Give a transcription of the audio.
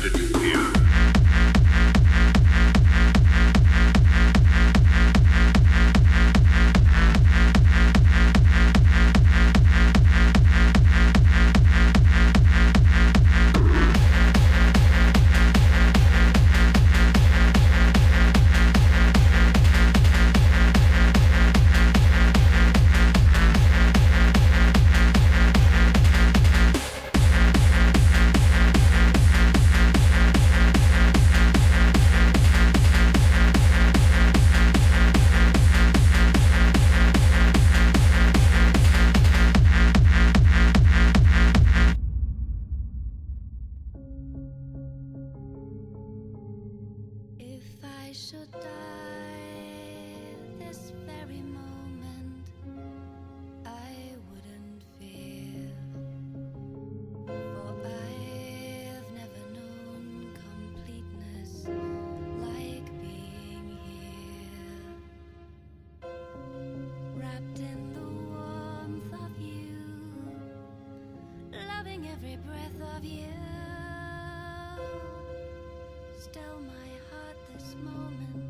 did you hear? Should die this very moment, I wouldn't fear. For I've never known completeness like being here. Wrapped in the warmth of you, loving every breath of you. Still, my this moment.